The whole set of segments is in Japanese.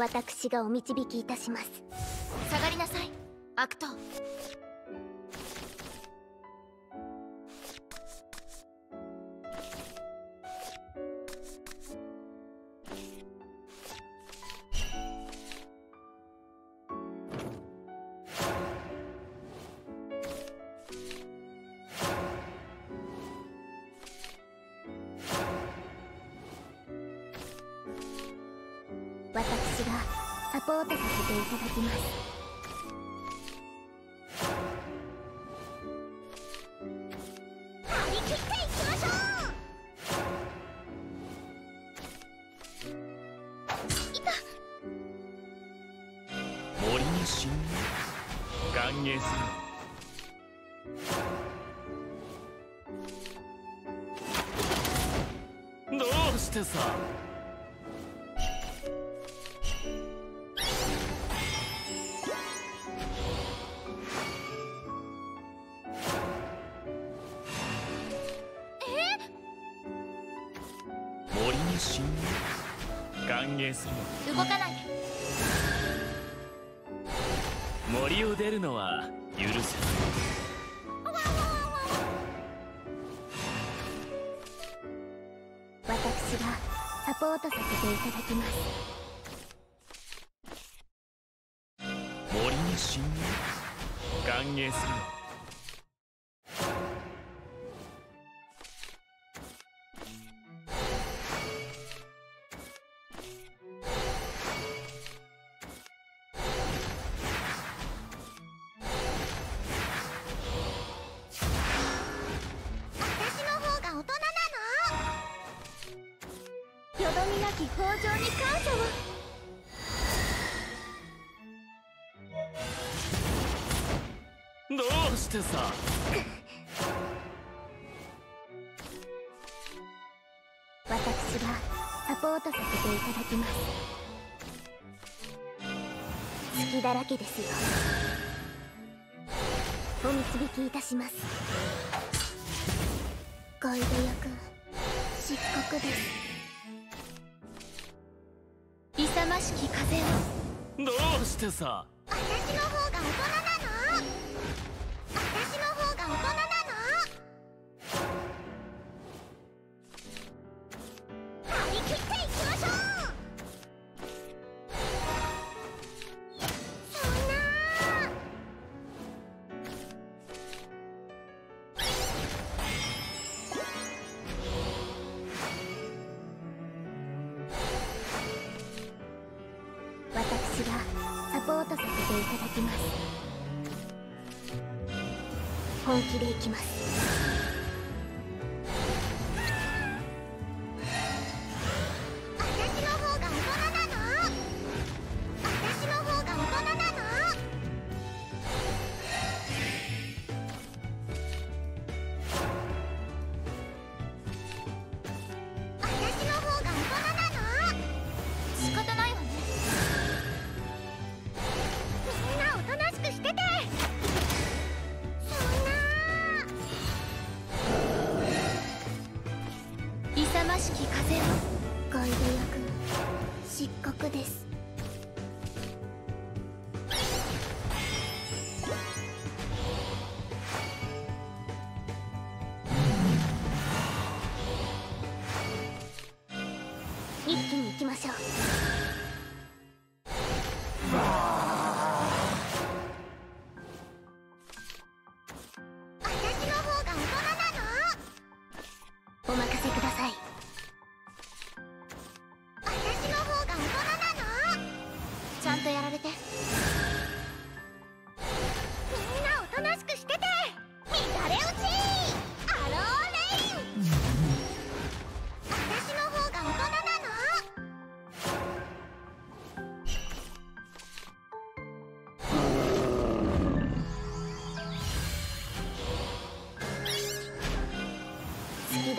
私がお導きいたします。下がりなさい。悪党。ポートさせていただきますどうしてさ。歓迎する。動かないで。森を出るのは許せない。私がサポートさせていただきます。森に侵入？歓迎する私き豊穣に感謝を。どうしてさ？私がサポートさせていただきます。隙だらけですよ。お導きいたします。ゴイド役漆黒です勇ましき風をどうしてさ。私がサポートさせていただきます。本気でいきます。しき風をガイド役失格です。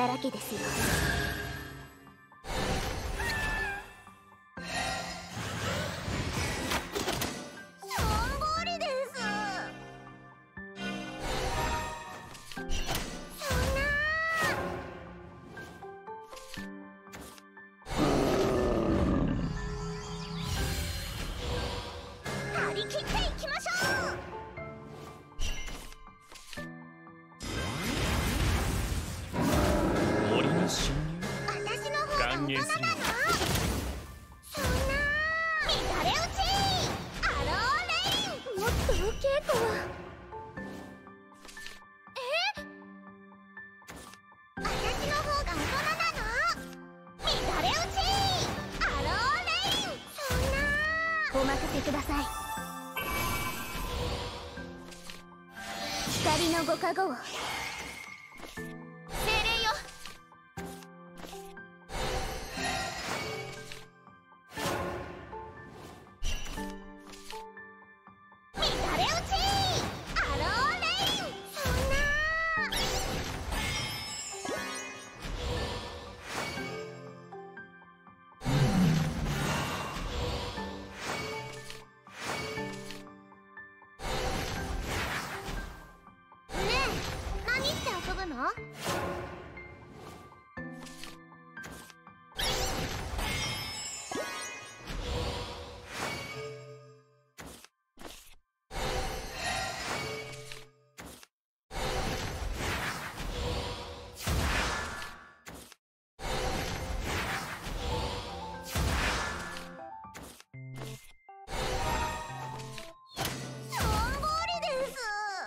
だらけですよ。しょんぼりです。そんな。歓迎するよそんな乱れ？打ちアローレインもっとお稽古はえ私の方が大人なの乱れ？打ちアローレインそんなお任せください光のご加護を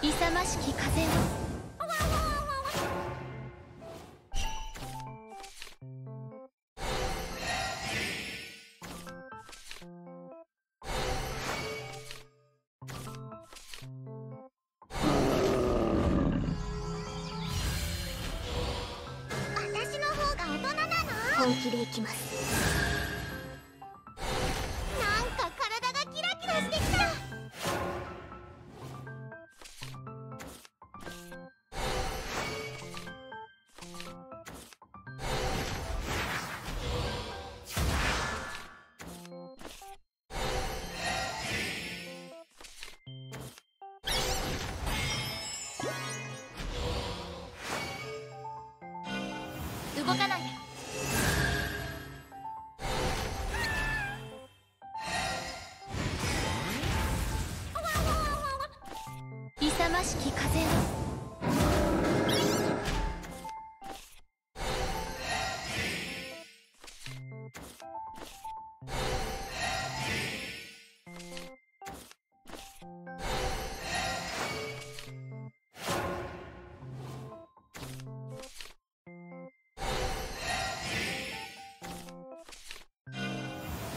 勇ましき風を本気でいきます。しき風を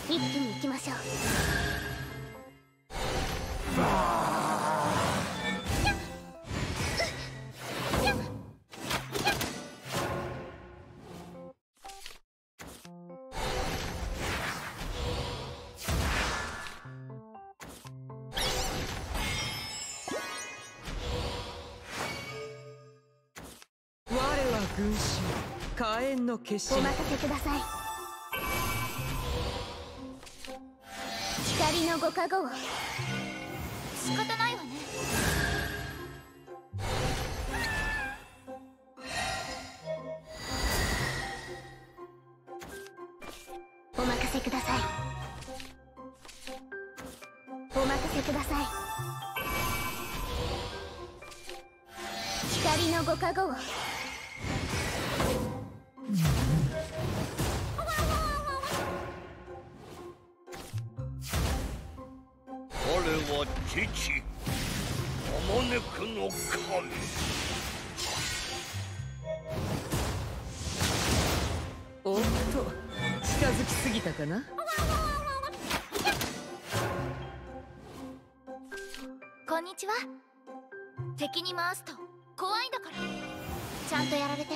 一気に行きましょう。は軍師火炎の決心お任せください。光のご加護を。仕方ないわね。お任せください。お任せください。光のご加護を。は父あまねくの神。おっと近づきすぎたかな？こんにちは。敵に回すと怖いんだから。ちゃんとやられて。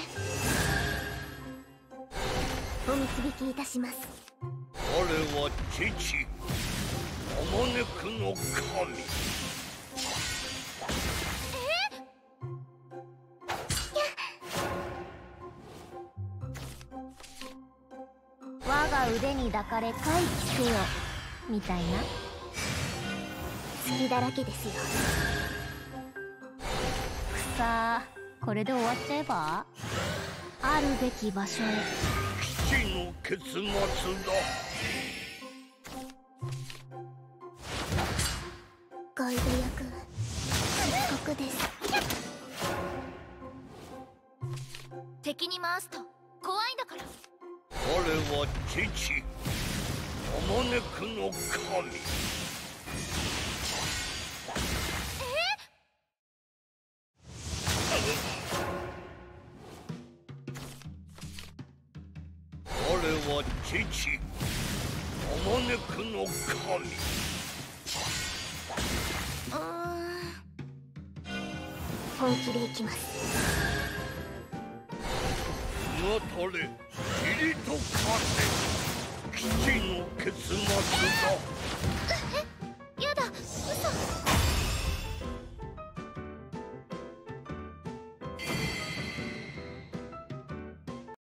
お導きいたします。我は父あまねくの神。我が腕に抱かれ回帰せよ。みたいな。隙だらけですよ。くさーこれで終わっちゃえば？あるべき場所へ。父の結末だガイド役遅刻です敵に回すと怖いんだから我は父あまねくの神本気でいきます。たれ尻と風基地の結末だ